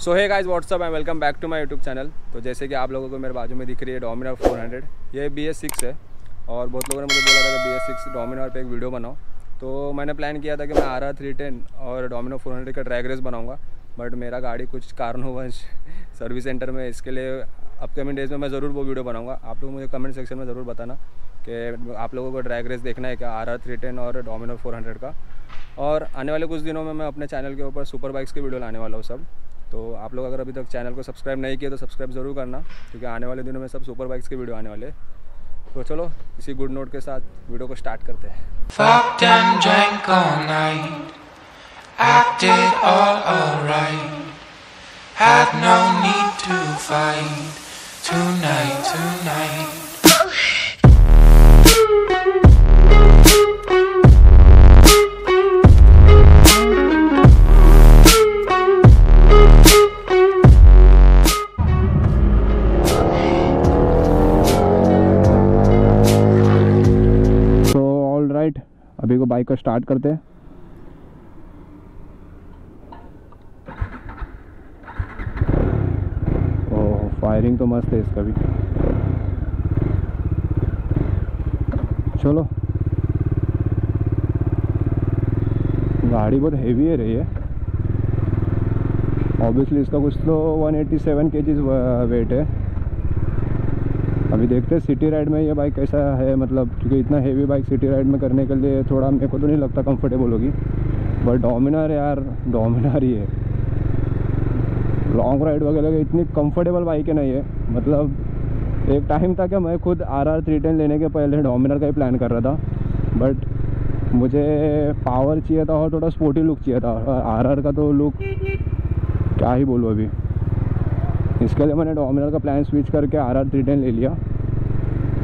So hi guys what's up and welcome back to my YouTube channel तो जैसे कि आप लोगों को मेरे बाजू में दिख रही है डोमिनर 400 ये बी एस सिक्स है और बहुत लोगों ने मुझे बोला था कि बी एस सिक्स डोमिनर पर एक वीडियो बनाओ। तो मैंने प्लान किया था कि मैं आर आर थ्री टेन और डोमिनो फोर हंड्रेड का ड्रैग रेस बनाऊँगा बट मेरा गाड़ी कुछ कारणोंवश सर्विस सेंटर में इसके लिए अपकमिंग डेज़ में मैं ज़रूर वो वीडियो बनाऊँगा। आप लोग मुझे कमेंट सेक्शन में ज़रूर बताना कि आप लोगों को ड्रैग रेस देखना है क्या आर आर थ्री टेन और डोमिनर फोर हंड्रेड का। और आने वाले कुछ दिनों में मैं अपने चैनल के ऊपर सुपर बाइक्स की वीडियो लाने वाला हूँ सब। तो आप लोग अगर अभी तक चैनल को सब्सक्राइब नहीं किया तो सब्सक्राइब ज़रूर करना क्योंकि आने वाले दिनों में सब सुपर बाइक्स के वीडियो आने वाले तो चलो इसी गुड नोट के साथ वीडियो को स्टार्ट करते हैं। Fucked and बाइक को स्टार्ट करते हैं। फायरिंग तो मस्त है इसका भी। चलो। गाड़ी बहुत हेवी है रही है ऑब्वियसली इसका कुछ तो 187 एटी वेट है। अभी देखते हैं सिटी राइड में ये बाइक कैसा है मतलब क्योंकि इतना हेवी बाइक सिटी राइड में करने के लिए थोड़ा मेरे को तो नहीं लगता कंफर्टेबल होगी। बट डोमिनार यार डोमिनार ही है लॉन्ग राइड वगैरह इतनी कंफर्टेबल बाइक है नहीं है मतलब एक टाइम था कि मैं खुद आर आर थ्री टेन लेने के पहले डोमिनार का ही प्लान कर रहा था। बट मुझे पावर चाहिए था और थोड़ा स्पोर्टी लुक चाहिए था। आर आर का तो लुक क्या ही बोलूँ अभी। इसके लिए मैंने डोमिनर का प्लान स्विच करके आर आर थ्री टेन ले लिया।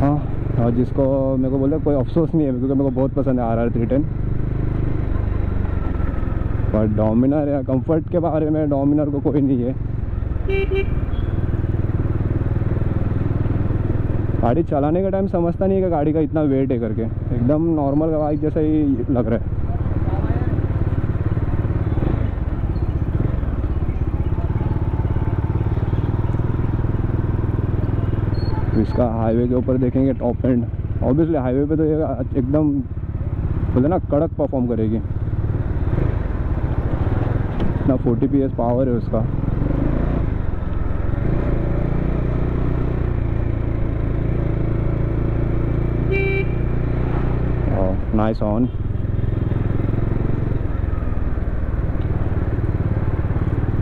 हाँ और जिसको मेरे को बोले कोई अफसोस नहीं है, क्योंकि मेरे को बहुत पसंद है आर आर थ्री टेन पर डोमिनर या कंफर्ट के बारे में डोमिनर को कोई नहीं है। गाड़ी चलाने का टाइम समझता नहीं है कि गाड़ी का इतना वेट है करके। एकदम नॉर्मल बाइक जैसा ही लग रहा है। इसका हाईवे के ऊपर देखेंगे टॉप एंड ऑब्वियसली हाईवे पे तो ये एकदम बोले ना, कड़क परफॉर्म करेगी। इतना 40 पी पावर है उसका। नाइस ऑन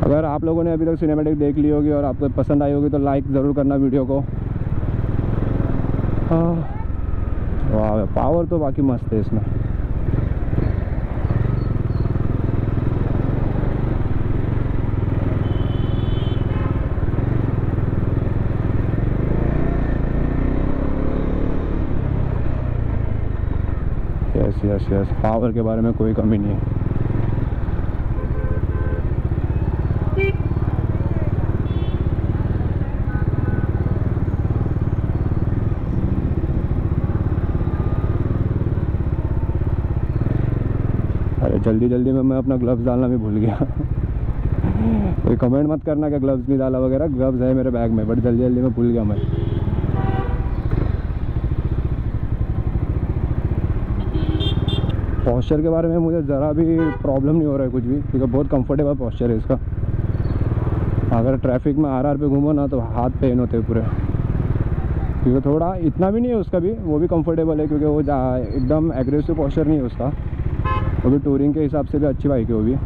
अगर आप लोगों ने अभी तक सिनेमेटिक देख ली होगी और आपको पसंद आई होगी तो लाइक ज़रूर करना वीडियो को। वाह पावर तो बाकी मस्त है इसमें। यस यस यस पावर के बारे में कोई कमी नहीं है। जल्दी जल्दी में, मैं अपना ग्लव्स डालना भी भूल गया। कोई कमेंट मत करना कि ग्लव्स नहीं डाला वगैरह। ग्लव्स है मेरे बैग में बट जल्दी जल्दी में भूल गया मैं। पॉस्चर के बारे में मुझे ज़रा भी प्रॉब्लम नहीं हो रहा है कुछ भी, क्योंकि बहुत कंफर्टेबल पॉस्चर है इसका। अगर ट्रैफ़िक में आर आर पे घूमो ना तो हाथ पेन होते पूरे। क्योंकि थोड़ा, इतना भी नहीं है उसका भी, वो भी कंफर्टेबल है, क्योंकि वो एकदम एग्रेसिव पॉस्चर नहीं है उसका। वो भी टूरिंग के हिसाब से भी अच्छी बाइक है वो भी।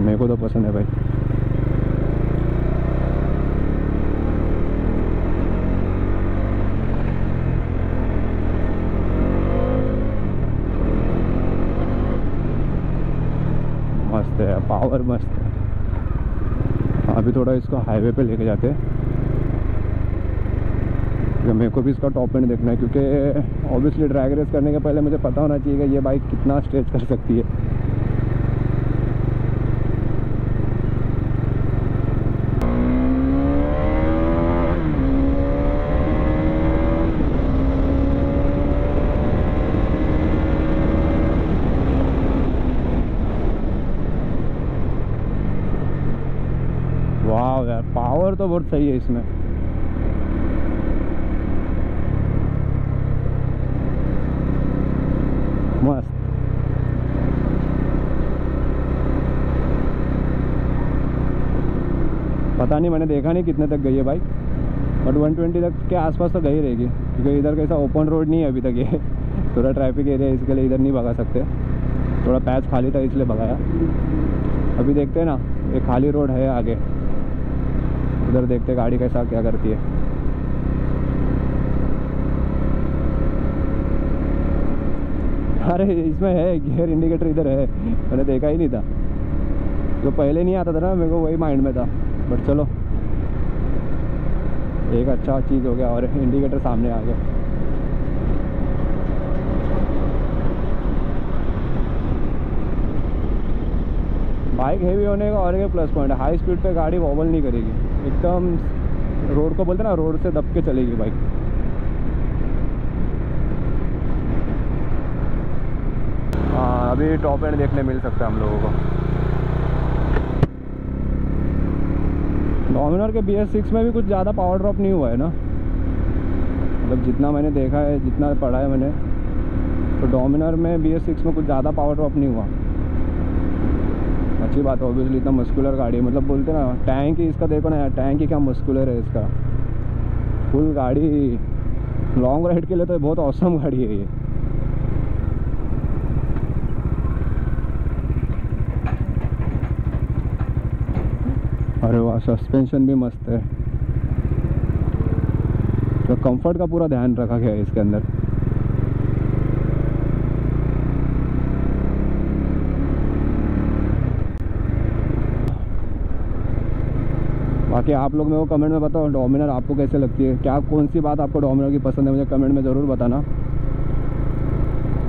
मेरे को तो पसंद है भाई मस्त है पावर मस्त है। अभी थोड़ा इसको हाईवे पे लेके जाते हैं। इसलिए मेरे को भी इसका टॉप एंड देखना है, क्योंकि ऑब्वियसली ड्रैग रेस करने के पहले मुझे पता होना चाहिए कि ये बाइक कितना स्ट्रेच कर सकती है। वाह यार पावर तो बहुत सही है इसमें। मस्त पता नहीं, मैंने देखा नहीं कितने तक गई है बाइक बट 120 तक के आसपास तो गई रहेगी, क्योंकि इधर कैसा ओपन रोड नहीं है अभी तक ये। थोड़ा ट्रैफ़िक एरिया इसके लिए इधर नहीं भगा सकते। थोड़ा पैच खाली था, इसलिए भगाया। अभी देखते हैं ना एक खाली रोड है आगे। उधर देखते गाड़ी कैसा, क्या करती है। अरे, इसमें है गियर इंडिकेटर इधर है। मैंने देखा ही नहीं था। जो पहले नहीं आता था ना, मेरे को वही माइंड में था। बट चलो। एक अच्छा चीज़ हो गया और इंडिकेटर सामने आ गया। बाइक हेवी होने का और एक प्लस पॉइंट है। हाई स्पीड पे गाड़ी वॉबल नहीं करेगी। एकदम रोड को बोलते ना रोड से दब के चलेगी बाइक हाँ अभी टॉप एंड देखने मिल सकता है हम लोगों को। डोमिनर के बी सिक्स में भी कुछ ज़्यादा पावर ड्रॉप नहीं हुआ है ना? मतलब जितना मैंने देखा है, जितना पढ़ा है मैंने तो डोमिनर में बी एस सिक्स में कुछ ज़्यादा पावर ड्रॉप नहीं हुआ। अच्छी बात है ऑब्वियसली इतना मस्कुलर गाड़ी है। मतलब बोलते ना टैंक ही इसका देखो ना यार टैंक ही क्या मस्कुलर है इसका। फुल गाड़ी लॉन्ग राइड के लिए तो बहुत औसम गाड़ी है ये। अरे वाह सस्पेंशन भी मस्त है। तो कंफर्ट का पूरा ध्यान रखा गया है इसके अंदर। बाकी आप लोग मेरे को कमेंट में बताओ डोमिनर आपको कैसे लगती है? क्या कौन सी बात आपको डोमिनर की पसंद है, मुझे कमेंट में ज़रूर बताना।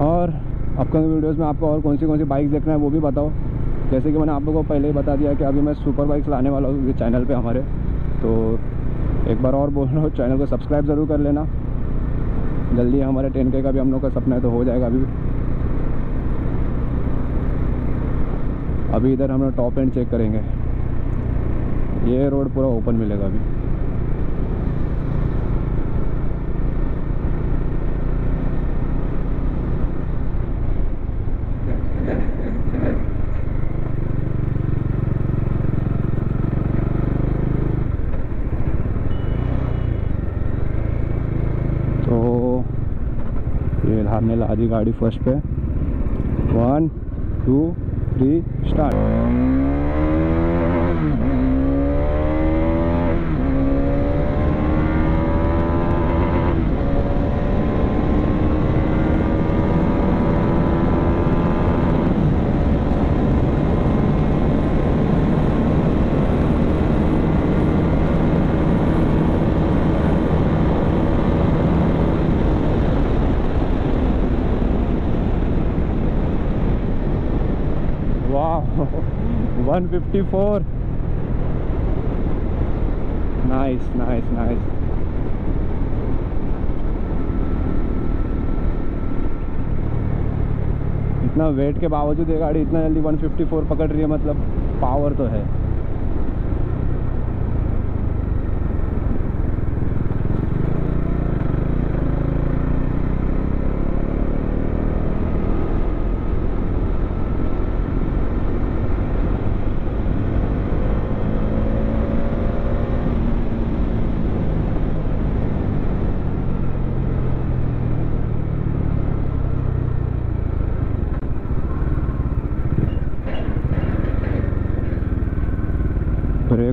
और अपकमिंग वीडियोस में आपको और कौन सी कौन सी बाइक देखना है, वो भी बताओ। जैसे कि मैंने आप लोगों को पहले ही बता दिया कि अभी मैं सुपर बाइक्स लाने वाला हूँ चैनल पे हमारे। तो एक बार और बोल रहा हूँ, चैनल को सब्सक्राइब ज़रूर कर लेना। जल्दी हमारे टेन के का भी हम लोग का सपना है तो हो जाएगा अभी अभी इधर हम लोग टॉप एंड चेक करेंगे। ये रोड पूरा ओपन मिलेगा अभी तो ये हमने ला दी गाड़ी फ़र्स्ट पे। वन टू थ्री स्टार्ट वाह 154 नाइस नाइस नाइस इतना वेट के बावजूद ये गाड़ी इतना जल्दी 154 पकड़ रही है मतलब पावर तो है।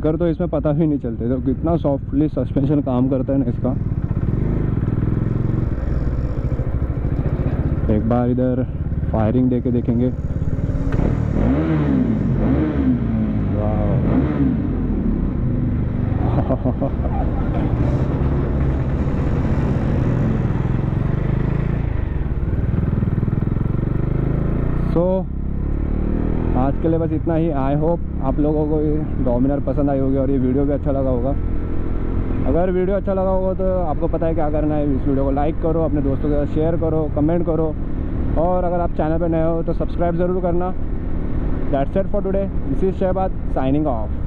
ब्रेकर तो इसमें पता ही नहीं चलते। तो कितना सॉफ्टली सस्पेंशन काम करता है ना इसका। एक बार इधर फायरिंग दे के देखेंगे सो आज के लिए बस इतना ही। आई होप आप लोगों को ये डोमिनर पसंद आई होगी और ये वीडियो भी अच्छा लगा होगा। अगर वीडियो अच्छा लगा होगा तो आपको पता है क्या करना है। इस वीडियो को लाइक करो, अपने दोस्तों के साथ शेयर करो कमेंट करो। और अगर आप चैनल पर नए हो तो सब्सक्राइब ज़रूर करना। That's it for today this is Shahbad signing off